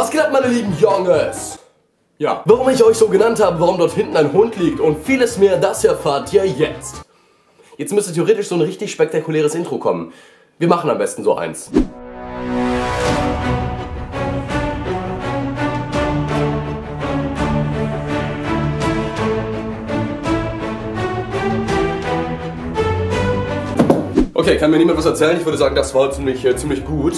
Was geht ab, meine lieben Jungs? Ja, warum ich euch so genannt habe, warum dort hinten ein Hund liegt und vieles mehr, das erfahrt ihr jetzt. Jetzt müsste theoretisch so ein richtig spektakuläres Intro kommen. Wir machen am besten so eins. Okay, kann mir niemand was erzählen? Ich würde sagen, das war ziemlich, äh, ziemlich gut.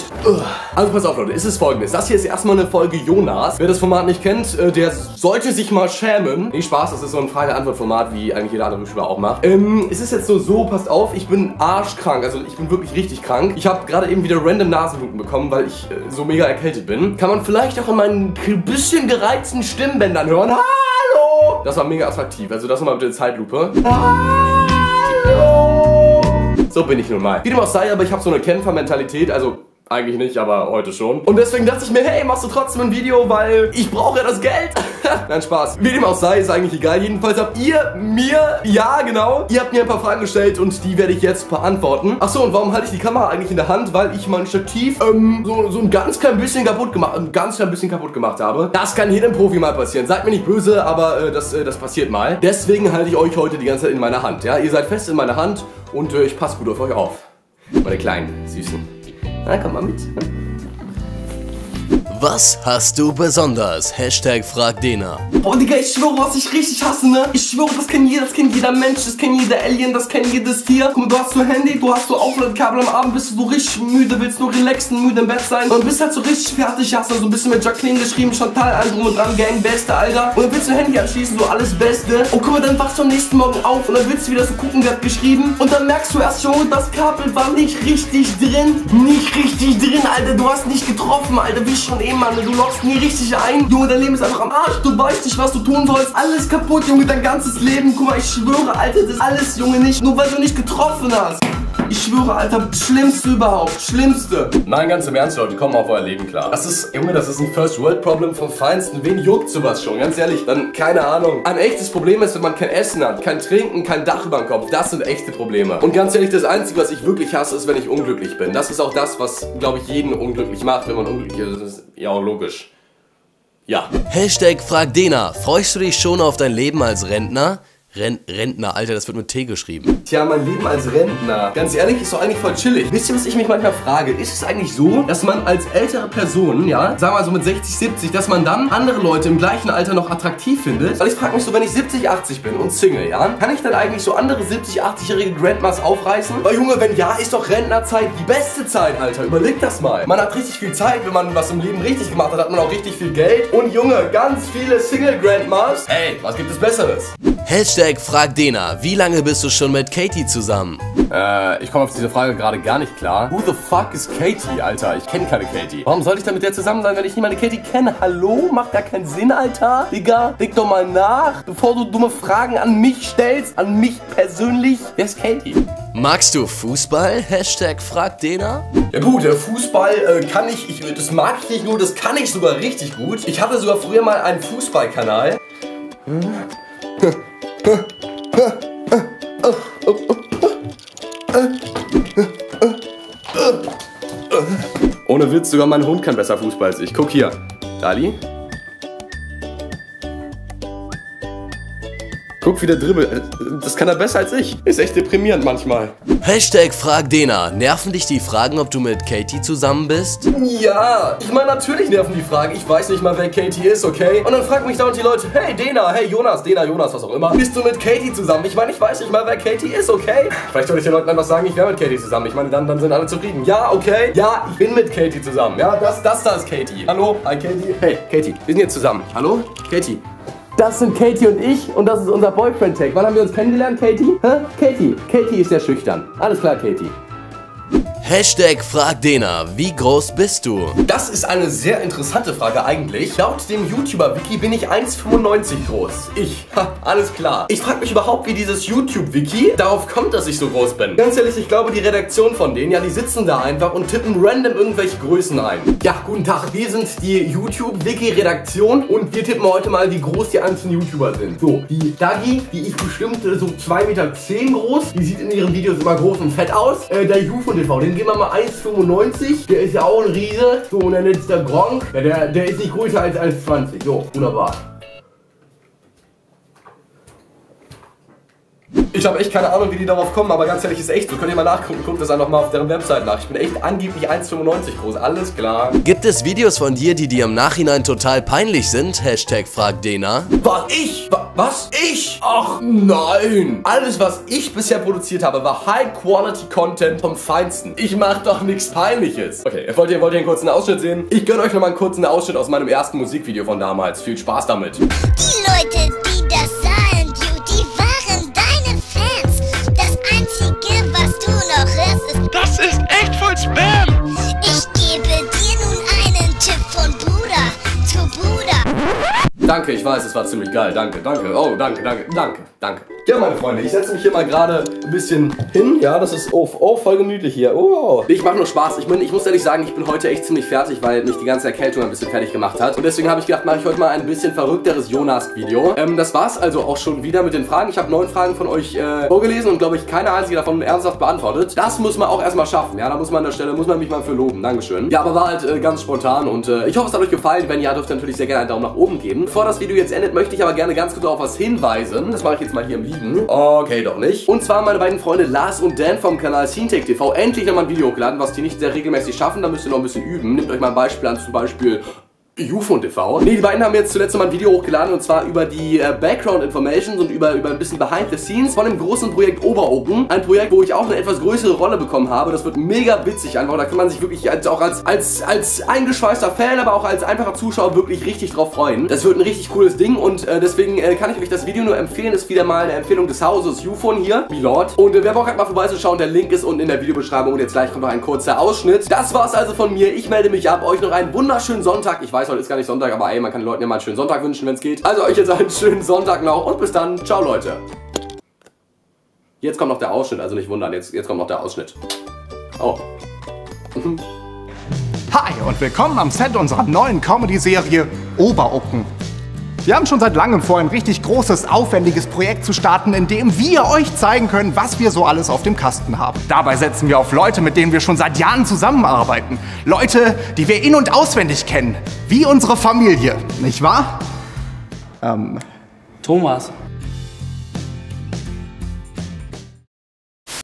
Also pass auf, Leute, es ist folgendes. Das hier ist erstmal eine Folge Jonas. Wer das Format nicht kennt, äh, der sollte sich mal schämen. Nee, Spaß, das ist so ein Frage-Antwort-Format, wie eigentlich jeder andere YouTuber auch macht. Ähm, es ist jetzt so, so, passt auf, ich bin arschkrank. Also ich bin wirklich richtig krank. Ich habe gerade eben wieder random Nasenbluten bekommen, weil ich äh, so mega erkältet bin. Kann man vielleicht auch in meinen bisschen gereizten Stimmbändern hören. Hallo! Das war mega attraktiv. Also das nochmal bitte in Zeitlupe. Hallo! So bin ich nun mal. Wie dem auch sei, aber ich habe so eine Kämpfermentalität, also eigentlich nicht, aber heute schon. Und deswegen dachte ich mir, hey, machst du trotzdem ein Video, weil ich brauche ja das Geld. Nein, Spaß. Wie dem auch sei, ist eigentlich egal. Jedenfalls habt ihr mir, ja genau, ihr habt mir ein paar Fragen gestellt und die werde ich jetzt beantworten. Achso, und warum halte ich die Kamera eigentlich in der Hand? Weil ich mein Stativ ähm, so, so ein ganz klein bisschen kaputt gemacht, ein ganz klein bisschen kaputt gemacht habe. Das kann jedem Profi mal passieren. Seid mir nicht böse, aber äh, das, äh, das passiert mal. Deswegen halte ich euch heute die ganze Zeit in meiner Hand. Ja, ihr seid fest in meiner Hand und äh, ich passe gut auf euch auf. Meine kleinen, süßen. Na, komm mal mit. Was hast du besonders? Hashtag frag Dena. Oh Digga, ich schwöre, was ich richtig hasse, ne? Ich schwöre, das kennt jeder, das kennt jeder Mensch, das kennt jeder Alien, das kennt jedes Tier. Guck mal, du hast so Handy, du hast so Aufladekabel am Abend, bist du so richtig müde, willst nur relaxen, müde im Bett sein. Und bist halt so richtig fertig, hast dann so ein bisschen mit Jacqueline geschrieben, Chantal, all drum und dran, Gang, Beste, Alter. Und dann willst du Handy anschließen, so alles Beste. Und guck mal, dann wachst du am nächsten Morgen auf und dann willst du wieder so gucken, wer hat geschrieben. Und dann merkst du erst schon, das Kabel war nicht richtig drin. Nicht richtig drin, Alter, du hast nicht getroffen, Alter, wie schon eben, Mann, du lockst nie richtig ein. Junge, dein Leben ist einfach am Arsch. Du weißt nicht, was du tun sollst. Alles kaputt, Junge, dein ganzes Leben. Guck mal, ich schwöre, Alter, das ist alles, Junge, nicht. Nur weil du nicht getroffen hast. Ich schwöre, Alter, schlimmste überhaupt. Schlimmste. Nein, ganz im Ernst, Leute, kommen auf euer Leben klar. Das ist, Junge, das ist ein First-World-Problem vom Feinsten. Wen juckt sowas schon? Ganz ehrlich, dann, keine Ahnung. Ein echtes Problem ist, wenn man kein Essen hat, kein Trinken, kein Dach über dem Kopf. Das sind echte Probleme. Und ganz ehrlich, das Einzige, was ich wirklich hasse, ist, wenn ich unglücklich bin. Das ist auch das, was, glaube ich, jeden unglücklich macht, wenn man unglücklich ist. Das ist ja auch logisch. Ja. Hashtag frag Dena. Freust du dich schon auf dein Leben als Rentner? Ren Rentner, Alter, das wird mit T geschrieben. Tja, mein Leben als Rentner. Ganz ehrlich, ist doch eigentlich voll chillig. Wisst ihr, was ich mich manchmal frage? Ist es eigentlich so, dass man als ältere Person, ja, sagen wir mal so mit 60, 70, dass man dann andere Leute im gleichen Alter noch attraktiv findet? Weil ich frage mich so, wenn ich 70, 80 bin und Single, ja, kann ich dann eigentlich so andere 70, 80-jährige Grandmas aufreißen? Weil Junge, wenn ja, ist doch Rentnerzeit die beste Zeit, Alter. Überleg das mal. Man hat richtig viel Zeit, wenn man was im Leben richtig gemacht hat, hat man auch richtig viel Geld. Und Junge, ganz viele Single-Grandmas. Ey, was gibt es Besseres? Hashtag frag Dena. Wie lange bist du schon mit Katie zusammen? Äh, ich komme auf diese Frage gerade gar nicht klar. Who the fuck is Katie, Alter? Ich kenne keine Katie. Warum sollte ich da mit der zusammen sein, wenn ich niemanden Katie kenne? Hallo? Macht gar keinen Sinn, Alter. Digga, denk doch mal nach, bevor du dumme Fragen an mich stellst, an mich persönlich. Wer ist Katie? Magst du Fußball? Hashtag frag Dena. Ja gut, der Fußball äh, kann ich, ich, das mag ich nicht nur, das kann ich sogar richtig gut. Ich hatte sogar früher mal einen Fußballkanal. Ohne Witz, sogar mein Hund kann besser Fußball als ich. Guck hier. Dali. Guck, wie der dribbelt. Das kann er besser als ich. Ist echt deprimierend manchmal. Hashtag frag Dena. Nerven dich die Fragen, ob du mit Katie zusammen bist? Ja, ich meine, natürlich nerven die Fragen. Ich weiß nicht mal, wer Katie ist, okay? Und dann fragen mich dauernd die Leute, hey Dena, hey Jonas, Dena, Jonas, was auch immer. Bist du mit Katie zusammen? Ich meine, ich weiß nicht mal, wer Katie ist, okay? Vielleicht sollte ich den Leuten einfach sagen, ich wäre mit Katie zusammen. Ich meine, dann, dann sind alle zufrieden. Ja, okay? Ja, ich bin mit Katie zusammen. Ja, das, das da ist Katie. Hallo? Hi, Katie. Hey, Katie, wir sind jetzt zusammen. Hallo? Katie. Das sind Katie und ich und das ist unser Boyfriend-Tag. Wann haben wir uns kennengelernt, Katie? Hä? Katie. Katie ist sehr schüchtern. Alles klar, Katie. Hashtag frag Dena. Wie groß bist du? Das ist eine sehr interessante Frage eigentlich. Laut dem YouTuber-Wiki bin ich 1,95 groß. Ich. Ha, alles klar. Ich frage mich überhaupt, wie dieses YouTube-Wiki darauf kommt, dass ich so groß bin. Ganz ehrlich, ich glaube, die Redaktion von denen, ja, die sitzen da einfach und tippen random irgendwelche Größen ein. Ja, guten Tag. Wir sind die YouTube-Wiki-Redaktion und wir tippen heute mal, wie groß die einzelnen YouTuber sind. So, die Dagi, die ist bestimmt so 2,10 Meter groß. Die sieht in ihren Videos immer groß und fett aus. Äh, der Ju TV, den Dann gehen wir mal 1,95. Der ist ja auch ein Riese. So, und dann ist der Gronk. Ja, der, der ist nicht größer als 1,20. So, wunderbar. Ich habe echt keine Ahnung, wie die darauf kommen, aber ganz ehrlich, ist echt so. Könnt ihr mal nachgucken, guckt das einfach mal auf deren Website nach. Ich bin echt angeblich 1,95 groß, alles klar. Gibt es Videos von dir, die dir im Nachhinein total peinlich sind? Hashtag fragdena. Was? Ich? Wa- Was? Ich? Ach nein! Alles, was ich bisher produziert habe, war High-Quality-Content vom Feinsten. Ich mach doch nichts Peinliches. Okay, wollt ihr, wollt ihr einen kurzen Ausschnitt sehen? Ich gönne euch noch mal einen kurzen Ausschnitt aus meinem ersten Musikvideo von damals. Viel Spaß damit. Die Leute, die das Danke, ich weiß, es war ziemlich geil. Danke, danke. Oh, danke, danke, danke, danke. Ja, meine Freunde, ich setze mich hier mal gerade ein bisschen hin. Ja, das ist oh, oh voll gemütlich hier. Oh. Ich mache nur Spaß. Ich, bin, ich muss ehrlich sagen, ich bin heute echt ziemlich fertig, weil mich die ganze Erkältung ein bisschen fertig gemacht hat. Und deswegen habe ich gedacht, mache ich heute mal ein bisschen verrückteres Jonas-Video. Ähm, das war's also auch schon wieder mit den Fragen. Ich habe neun Fragen von euch äh, vorgelesen und glaube ich keine einzige davon ernsthaft beantwortet. Das muss man auch erstmal schaffen. Ja, da muss man an der Stelle, muss man mich mal für loben. Dankeschön. Ja, aber war halt äh, ganz spontan und äh, ich hoffe, es hat euch gefallen. Wenn ja, dürft ihr natürlich sehr gerne einen Daumen nach oben geben. Bevor das Video jetzt endet, möchte ich aber gerne ganz kurz auf was hinweisen. Das mache ich jetzt mal hier im Liegen. Okay, doch nicht. Und zwar meine beiden Freunde Lars und Dan vom Kanal Scene TV endlich nochmal ein Video hochgeladen, was die nicht sehr regelmäßig schaffen. Da müsst ihr noch ein bisschen üben. Nehmt euch mal ein Beispiel an, zum Beispiel UFO TV. Nee, die beiden haben jetzt zuletzt mal ein Video hochgeladen und zwar über die äh, Background Informations und über, über ein bisschen Behind the Scenes von dem großen Projekt Oberopen. Ein Projekt, wo ich auch eine etwas größere Rolle bekommen habe. Das wird mega witzig einfach. Da kann man sich wirklich als, auch als, als, als eingeschweißter Fan, aber auch als einfacher Zuschauer wirklich richtig drauf freuen. Das wird ein richtig cooles Ding und äh, deswegen äh, kann ich euch das Video nur empfehlen. Ist wieder mal eine Empfehlung des Hauses UFO hier, Milord. Und äh, wer Bock hat, mal vorbeizuschauen, der Link ist unten in der Videobeschreibung und jetzt gleich kommt noch ein kurzer Ausschnitt. Das war's also von mir. Ich melde mich ab. Euch noch einen wunderschönen Sonntag. Ich weiß, heute ist gar nicht Sonntag, aber ey, man kann den Leuten ja mal einen schönen Sonntag wünschen, wenn es geht. Also euch jetzt einen schönen Sonntag noch und bis dann. Ciao, Leute. Jetzt kommt noch der Ausschnitt, also nicht wundern. Jetzt, jetzt kommt noch der Ausschnitt. Oh. Hi und willkommen am Set unserer neuen Comedy-Serie Oberucken. Wir haben schon seit langem vor, ein richtig großes, aufwendiges Projekt zu starten, in dem wir euch zeigen können, was wir so alles auf dem Kasten haben. Dabei setzen wir auf Leute, mit denen wir schon seit Jahren zusammenarbeiten. Leute, die wir in- und auswendig kennen. Wie unsere Familie, nicht wahr? Thomas,